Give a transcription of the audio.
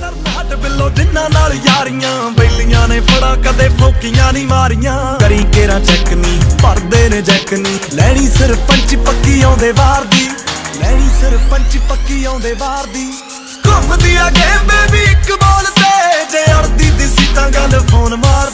ਕਰਨ ਹੱਟ ਬਿੱਲੋ ਜਿੰਨਾਂ ਨਾਲ ਯਾਰੀਆਂ, ਬੈਲੀਆਂ ਨੇ ਫੜਾ, ਕਦੇ ਫੋਕੀਆਂ ਨਹੀਂ ਮਾਰੀਆਂ। ਕਰੀ ਕੇਰਾ ਚੈੱਕ ਨਹੀਂ ਪਰਦੇ ਨੇ ਜੈਕ ਨਹੀਂ ਲੈਣੀ ਸਰਪੰਚ ਪੱਕੀ ਆਉਂਦੇ ਵਾਰ ਦੀ, ਲੈਣੀ ਸਰਪੰਚ ਪੱਕੀ ਆਉਂਦੇ ਵਾਰ ਦੀ। ਘੁੰਮਦੀ ਆ ਗੇਮ ਬੇਬੀ ਇੱਕ ਬੋਲ ਤੇ, ਜੇ ਅੜਦੀ ਦਿਸੀ ਤਾਂ ਗੱਲ ਫੋਨ ਮਾਰ